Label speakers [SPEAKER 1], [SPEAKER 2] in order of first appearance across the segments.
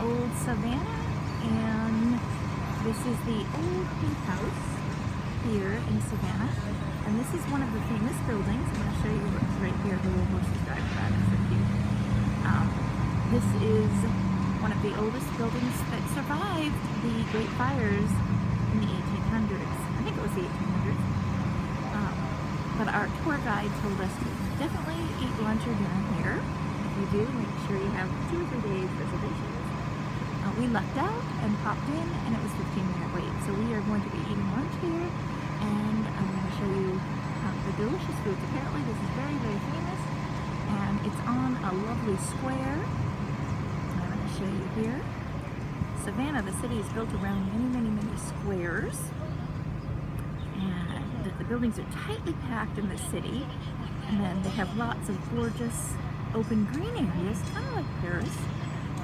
[SPEAKER 1] Old Savannah, and this is the old pink house here in Savannah. And this is one of the famous buildings. I'm going to show you right here the little horses driving around. So cute. Um, this is one of the oldest buildings that survived the Great Fires in the 1800s. I think it was the 1800s. Um, but our tour guide told us to definitely eat lunch or dinner here. If you do, make sure you have two or three days reservations. We lucked out and popped in and it was 15 minute wait. So we are going to be eating lunch here and I'm going to show you uh, the delicious foods. Apparently this is very, very famous and it's on a lovely square. I'm going to show you here. Savannah, the city is built around many, many, many squares. And the buildings are tightly packed in the city. And then they have lots of gorgeous open green areas, kind of like Paris,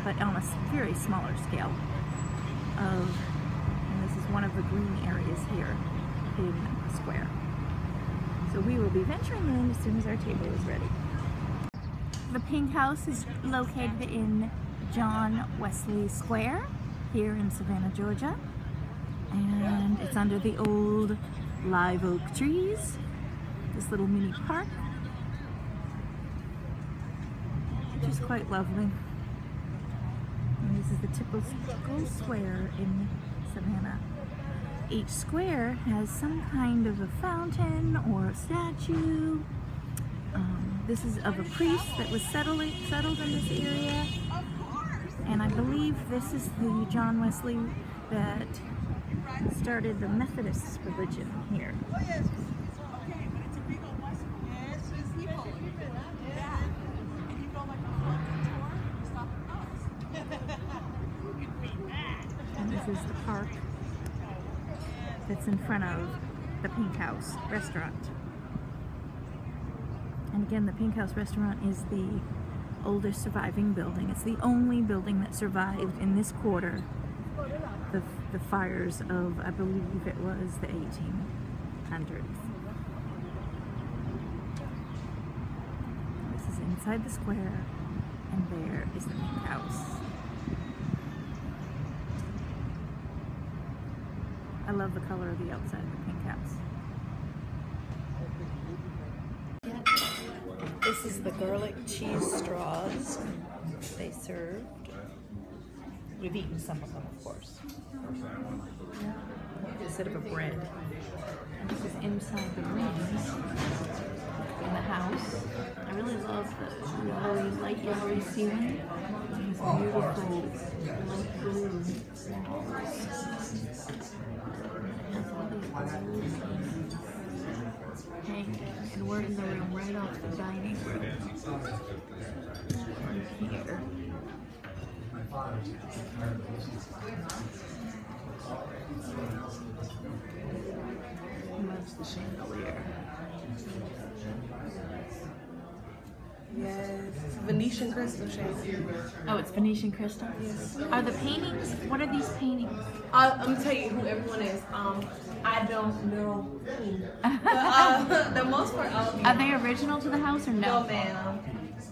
[SPEAKER 1] but on a very smaller scale. Of, and this is one of the green areas here in the square. So we will be venturing in as soon as our table is ready. The Pink House is located in John Wesley Square here in Savannah, Georgia. And it's under the old live oak trees. This little mini park, which is quite lovely. Is the typical square in Savannah. Each square has some kind of a fountain or a statue. Um, this is of a priest that was settling, settled in this area. And I believe this is the John Wesley that started the Methodist religion here. Is the park that's in front of the Pink House restaurant. And again, the Pink House restaurant is the oldest surviving building. It's the only building that survived in this quarter the, the fires of, I believe it was the 1800s. This is inside the square, and there is the Pink House. I love the color of the outside of the Pink House. This is the garlic cheese straws they served. We've eaten some of them, of course. Instead of a bread. And this is inside the rooms in the house. I really love the yellowy, light yellowy ceiling. This beautiful light blue walls. These. And we're in the room right off the dining room. Here. Loves the chandelier.
[SPEAKER 2] Yes. Venetian crystal shade.
[SPEAKER 1] Oh, it's Venetian crystal? Yes. Are the paintings, what are these paintings?
[SPEAKER 2] Uh, I'm gonna tell you who everyone is. Um, I don't know who. But, uh, the most part, of.
[SPEAKER 1] Are they original to the house or
[SPEAKER 2] No,
[SPEAKER 1] no?
[SPEAKER 2] ma'am.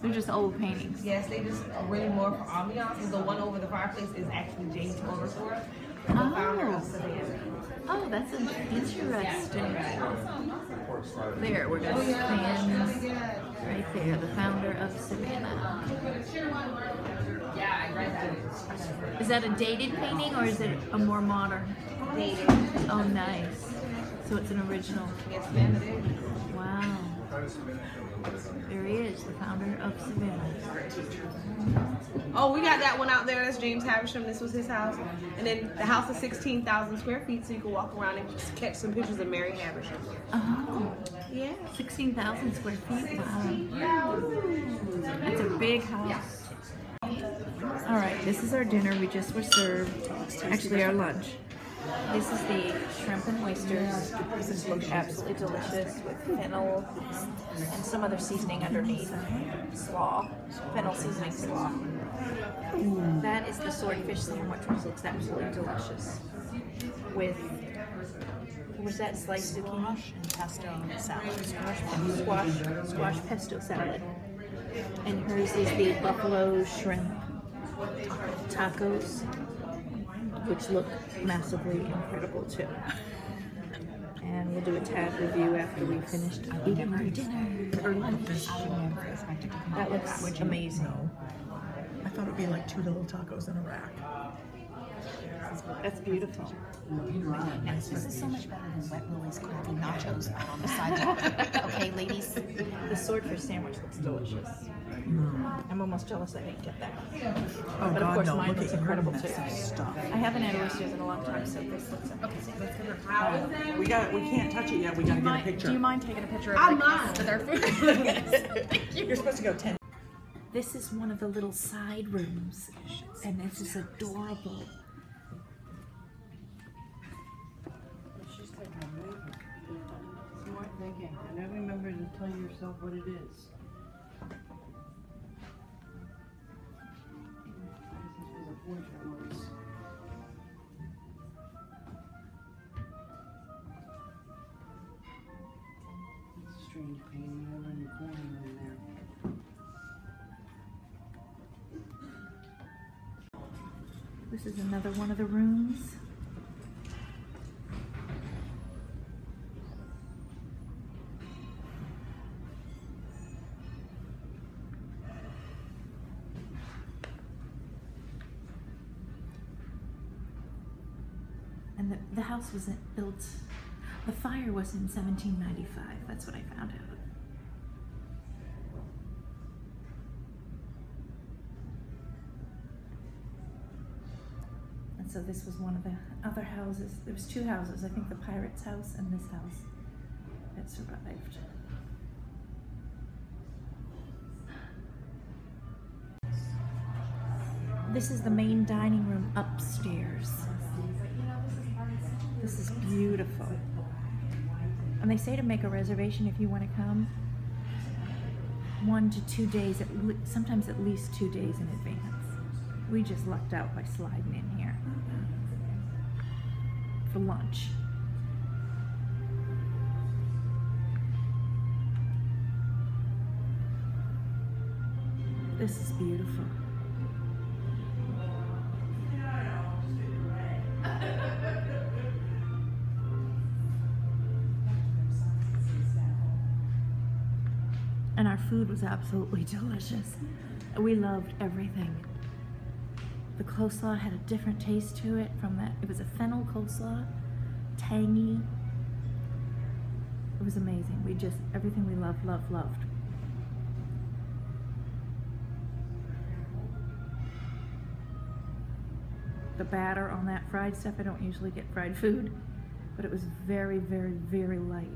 [SPEAKER 1] They're just old paintings.
[SPEAKER 2] Yes, they just are really more for ambiance. The one over the fireplace is actually James Oglethorpe, the founder of
[SPEAKER 1] Oh. Oh, that's in- interesting. There, we're gonna stand right there, the founder of Savannah. Is that a dated painting or is it a more modern?
[SPEAKER 2] Dated.
[SPEAKER 1] Oh, nice. So it's an original. Wow. There he is, the founder of Savannah.
[SPEAKER 2] Oh, we got that one out there. That's James Habersham. This was his house. And then the house is 16,000 square feet, so you can walk around and catch some pictures of Mary Habersham.
[SPEAKER 1] Oh, uh-huh.
[SPEAKER 2] Yeah.
[SPEAKER 1] 16,000 square feet. Wow. That's a big house. All right, this is our dinner. We just were served, actually our lunch. This is the shrimp and oysters. This looks absolutely delicious with fennel and some other seasoning underneath. Slaw, fennel seasoning slaw. That is the swordfish sandwich, which looks absolutely delicious. With, was that, sliced zucchini?
[SPEAKER 3] and pesto salad.
[SPEAKER 1] Squash, squash, squash pesto salad. And hers is the buffalo shrimp tacos, which look massively incredible too. And we'll do a tad review after we finished eating our dinner or lunch. That looks amazing.
[SPEAKER 3] No. I thought it'd be like two little tacos in a rack.
[SPEAKER 1] That's beautiful.
[SPEAKER 4] This is so much better than Wet Willie's crappy nachos on the sidewalk. okay, ladies?
[SPEAKER 1] The swordfish sandwich looks delicious. Mm. I'm almost jealous I didn't get that.
[SPEAKER 3] Oh
[SPEAKER 1] But of
[SPEAKER 3] God,
[SPEAKER 1] course
[SPEAKER 3] no!
[SPEAKER 1] mine
[SPEAKER 3] Look
[SPEAKER 1] looks
[SPEAKER 3] at your
[SPEAKER 1] incredible too.
[SPEAKER 3] stuff.
[SPEAKER 1] I haven't had oysters in a long time, so this looks amazing.
[SPEAKER 3] We got. We can't touch it yet. We gotta get a picture.
[SPEAKER 4] Do you mind taking a picture of
[SPEAKER 2] I
[SPEAKER 4] like,
[SPEAKER 2] mind.
[SPEAKER 4] us with our food? Thank you.
[SPEAKER 3] You're supposed to go ten.
[SPEAKER 1] This is one of the little side rooms, and this is adorable.
[SPEAKER 5] She's taking a movie. Smart thinking. And then remember to tell yourself what it is. This is
[SPEAKER 1] another one of the rooms. And the, the house wasn't built, the fire was in 1795. That's what I found out. So this was one of the other houses. There was two houses, I think the pirate's house and this house that survived. This is the main dining room upstairs. This is beautiful. And they say to make a reservation if you want to come one to two days, at sometimes at least two days in advance. We just lucked out by sliding in here for lunch. This is beautiful. And our food was absolutely delicious. We loved everything. The coleslaw had a different taste to it from that. It was a fennel coleslaw, tangy. It was amazing. We just, everything we loved, loved, loved. The batter on that fried stuff, I don't usually get fried food, but it was very, very, very light.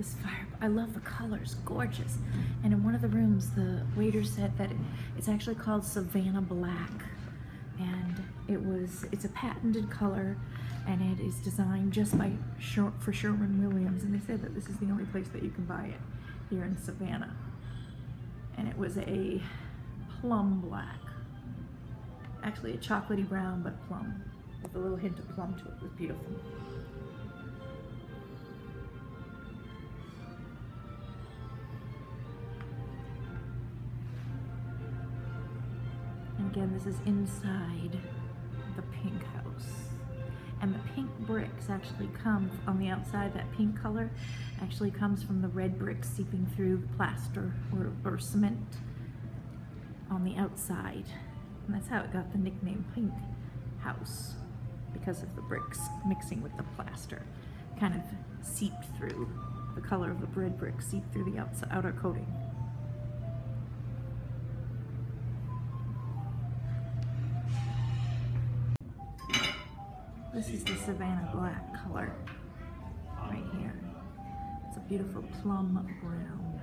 [SPEAKER 1] This fire i love the colors gorgeous. And in one of the rooms the waiter said that it, it's actually called savannah black. And it was it's a patented color and it is designed just by for sherwin williams. And they said that this is the only place that you can buy it here in savannah. And it was a plum black. Actually a chocolatey brown but plum with a little hint of plum to it. It was beautiful again, this is inside the pink house. And the pink bricks actually come on the outside, that pink color actually comes from the red bricks seeping through the plaster or, or cement on the outside. And that's how it got the nickname Pink House, because of the bricks mixing with the plaster. Kind of seeped through, the color of the red brick seeped through the outer coating. This is the Savannah black color right here. It's a beautiful plum brown.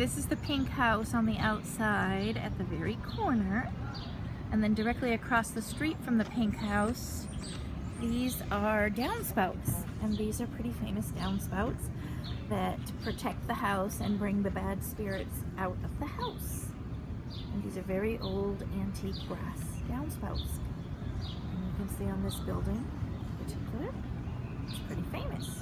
[SPEAKER 1] This is the pink house on the outside at the very corner. And then directly across the street from the pink house, these are downspouts. And these are pretty famous downspouts that protect the house and bring the bad spirits out of the house. And these are very old antique brass downspouts. And you can see on this building in particular, it's pretty famous.